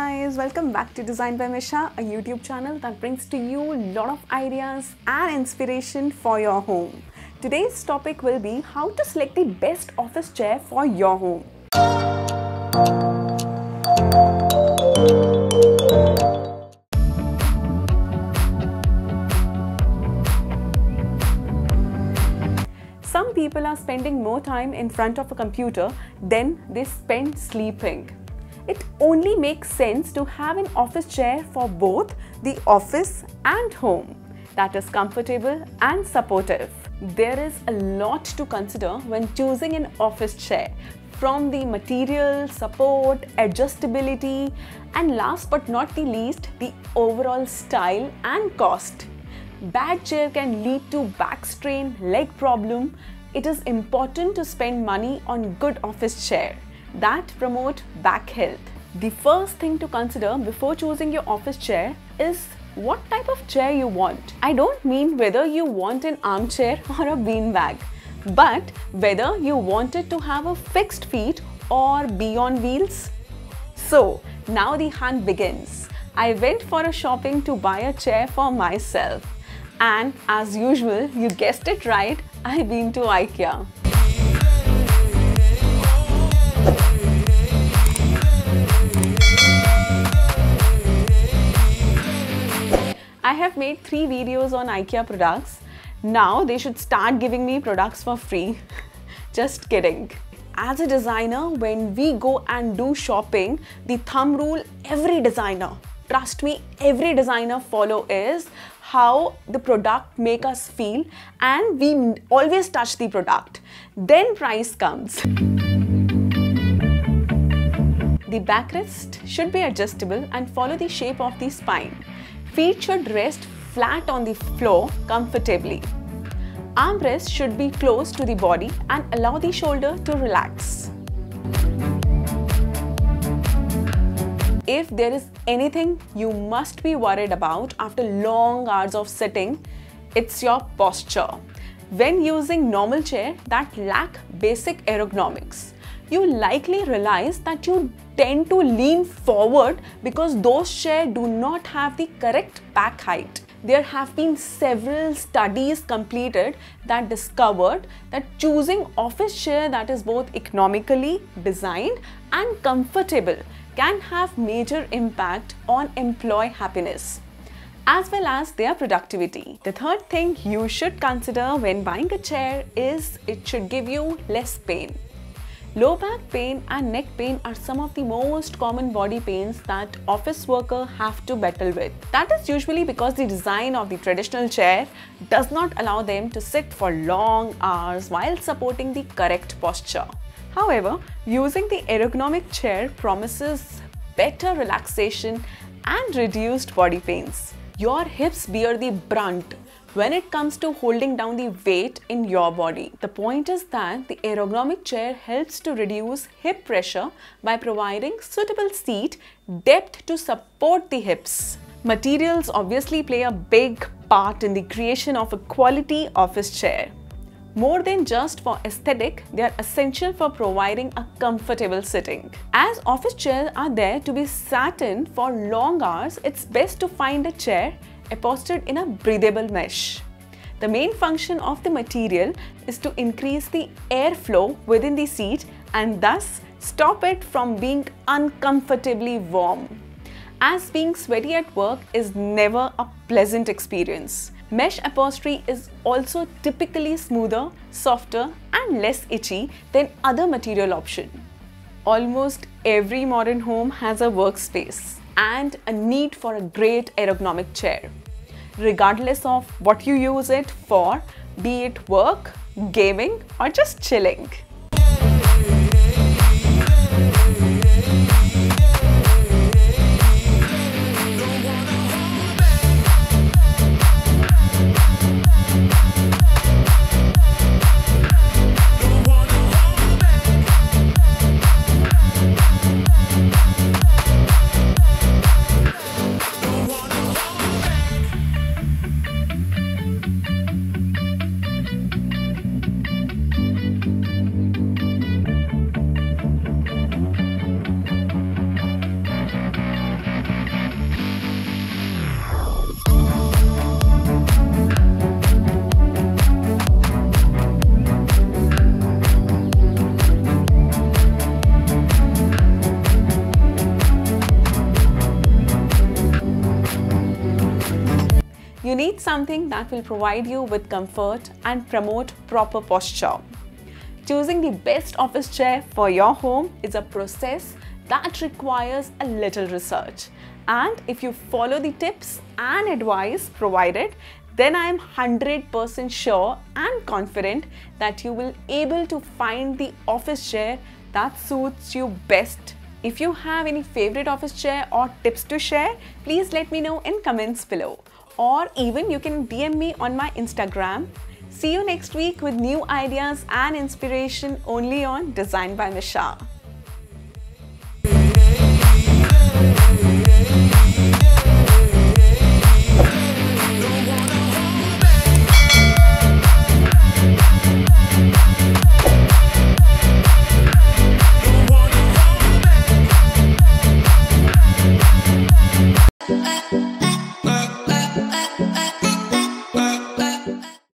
Guys, welcome back to Design by Misha, a YouTube channel that brings to you a lot of ideas and inspiration for your home. Today's topic will be how to select the best office chair for your home. Some people are spending more time in front of a computer than they spend sleeping. It only makes sense to have an office chair for both the office and home that is comfortable and supportive. There is a lot to consider when choosing an office chair from the material, support, adjustability, and last but not the least, the overall style and cost. Bad chair can lead to back strain, leg problem. It is important to spend money on good office chair that promote back health. The first thing to consider before choosing your office chair is what type of chair you want. I don't mean whether you want an armchair or a beanbag, but whether you want it to have a fixed feet or be on wheels. So now the hunt begins. I went for a shopping to buy a chair for myself. And as usual, you guessed it right, I've been to IKEA. I have made three videos on IKEA products. Now they should start giving me products for free. Just kidding. As a designer, when we go and do shopping, the thumb rule every designer, trust me, every designer follow is how the product make us feel and we always touch the product. Then price comes. The backrest should be adjustable and follow the shape of the spine. Feet should rest flat on the floor comfortably. Armrest should be close to the body and allow the shoulder to relax. If there is anything you must be worried about after long hours of sitting, it's your posture. When using normal chair that lack basic ergonomics, you likely realize that you tend to lean forward because those chairs do not have the correct back height. There have been several studies completed that discovered that choosing office chair that is both ergonomically designed and comfortable can have major impact on employee happiness as well as their productivity. The third thing you should consider when buying a chair is it should give you less pain. Low back pain and neck pain are some of the most common body pains that office workers have to battle with. That is usually because the design of the traditional chair does not allow them to sit for long hours while supporting the correct posture. However, using the ergonomic chair promises better relaxation and reduced body pains. Your hips bear the brunt when it comes to holding down the weight in your body. The point is that the ergonomic chair helps to reduce hip pressure by providing suitable seat depth to support the hips. Materials obviously play a big part in the creation of a quality office chair. More than just for aesthetic, they are essential for providing a comfortable sitting. As office chairs are there to be sat in for long hours, it's best to find a chair upholstered in a breathable mesh. The main function of the material is to increase the airflow within the seat and thus stop it from being uncomfortably warm. As being sweaty at work is never a pleasant experience. Mesh upholstery is also typically smoother, softer and less itchy than other material option. Almost every modern home has a workspace and a need for a great ergonomic chair. Regardless of what you use it for, be it work, gaming or just chilling. Need something that will provide you with comfort and promote proper posture. Choosing the best office chair for your home is a process that requires a little research. And if you follow the tips and advice provided, then I am 100% sure and confident that you will able to find the office chair that suits you best. If you have any favorite office chair or tips to share, please let me know in comments below. Or even you can DM me on my Instagram. See you next week with new ideas and inspiration only on Design by Misha.